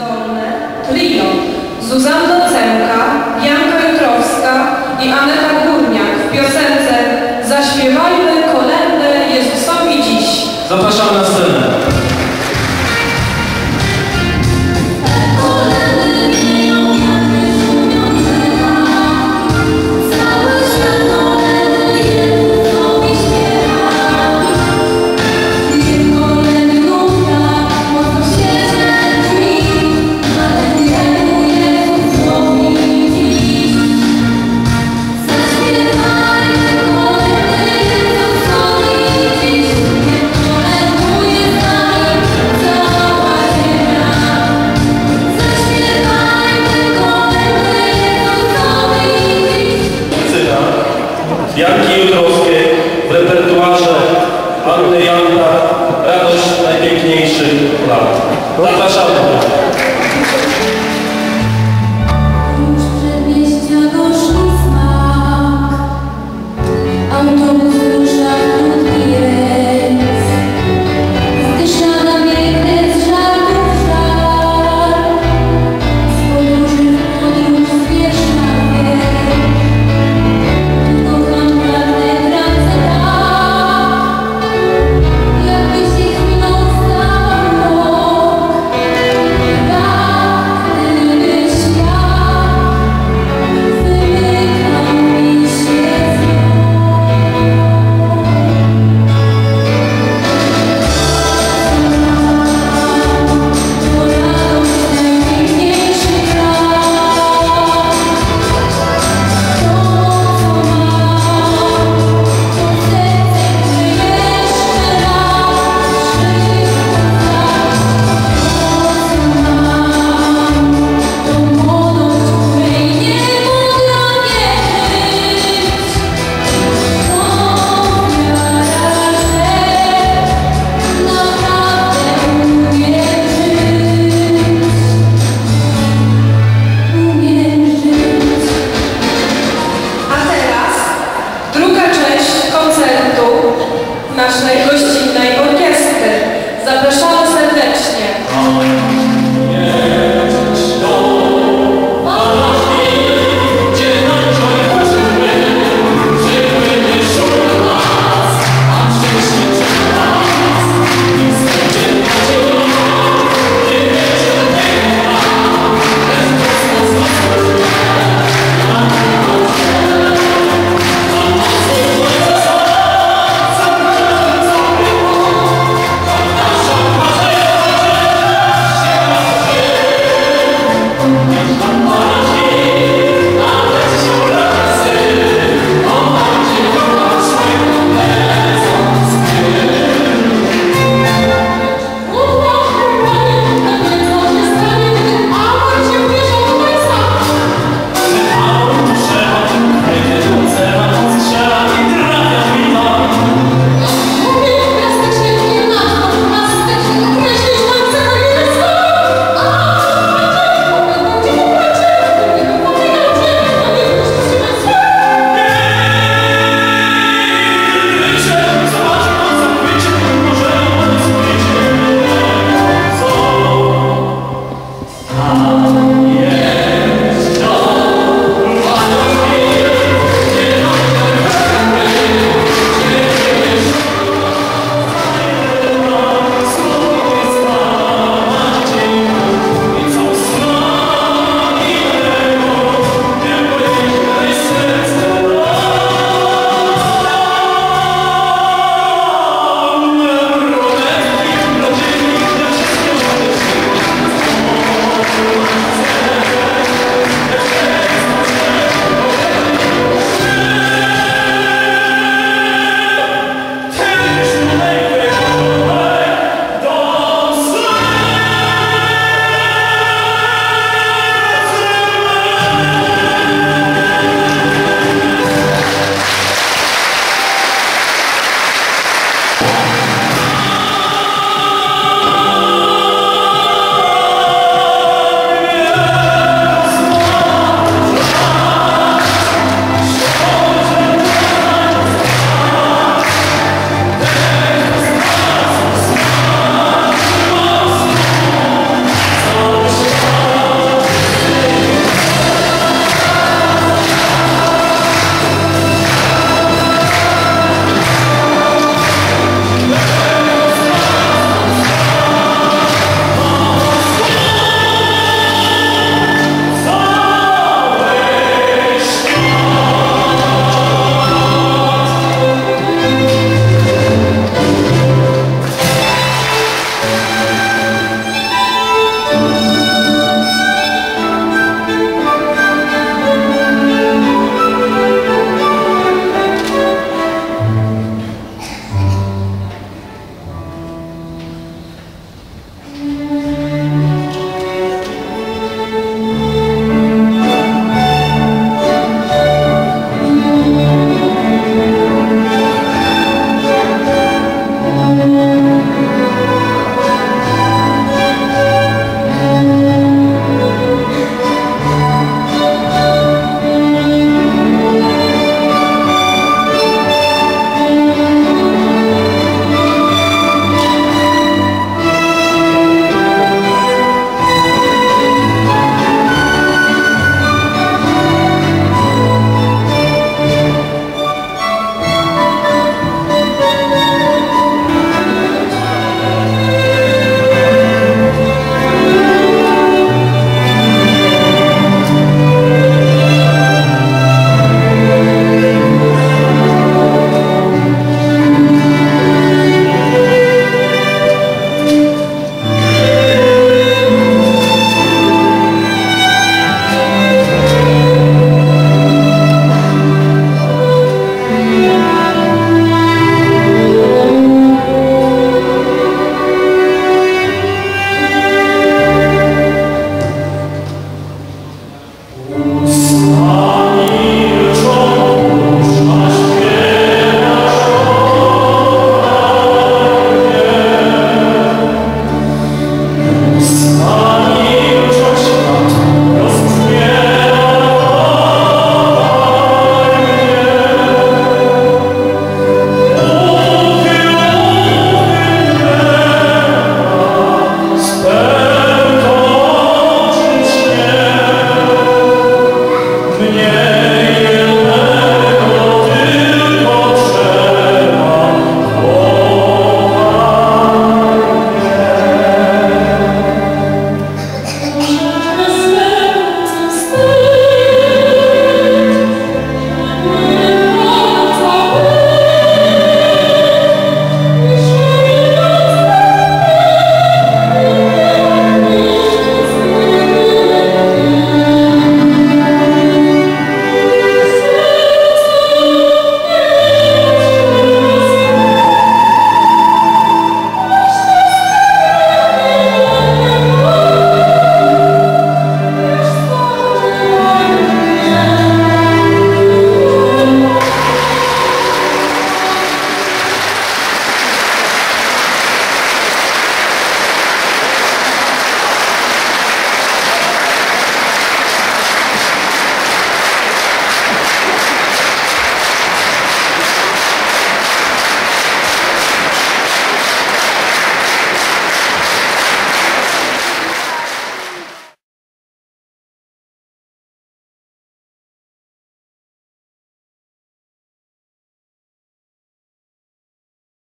Dolne, Trio, Zuzanna Cemka, Janka Jutrowska i Anna Vamos passar o